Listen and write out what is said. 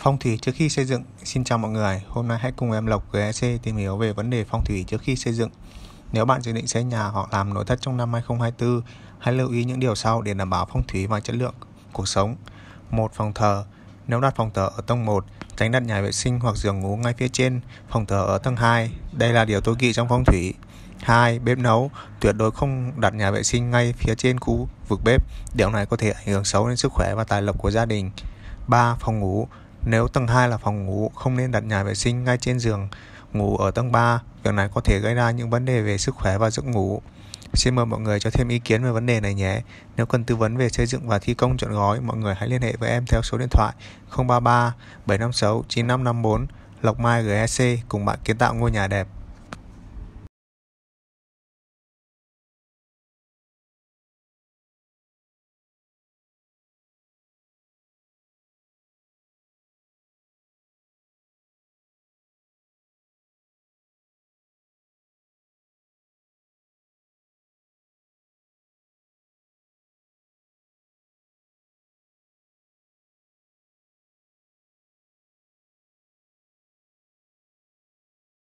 Phong thủy trước khi xây dựng. Xin chào mọi người. Hôm nay hãy cùng em Lộc GEC tìm hiểu về vấn đề phong thủy trước khi xây dựng. Nếu bạn dự định xây nhà hoặc làm nội thất trong năm 2024, hãy lưu ý những điều sau để đảm bảo phong thủy và chất lượng cuộc sống. Một phòng thờ. Nếu đặt phòng thờ ở tầng 1, tránh đặt nhà vệ sinh hoặc giường ngủ ngay phía trên phòng thờ ở tầng 2. Đây là điều tối kỵ trong phong thủy. 2. Bếp nấu. Tuyệt đối không đặt nhà vệ sinh ngay phía trên khu vực bếp. Điều này có thể ảnh hưởng xấu đến sức khỏe và tài lộc của gia đình. 3. Phòng ngủ. Nếu tầng 2 là phòng ngủ, không nên đặt nhà vệ sinh ngay trên giường ngủ ở tầng 3. Việc này có thể gây ra những vấn đề về sức khỏe và giấc ngủ. Xin mời mọi người cho thêm ý kiến về vấn đề này nhé. Nếu cần tư vấn về xây dựng và thi công chọn gói, mọi người hãy liên hệ với em theo số điện thoại 033 756 9554 Lộc Mai GSC cùng bạn kiến tạo ngôi nhà đẹp.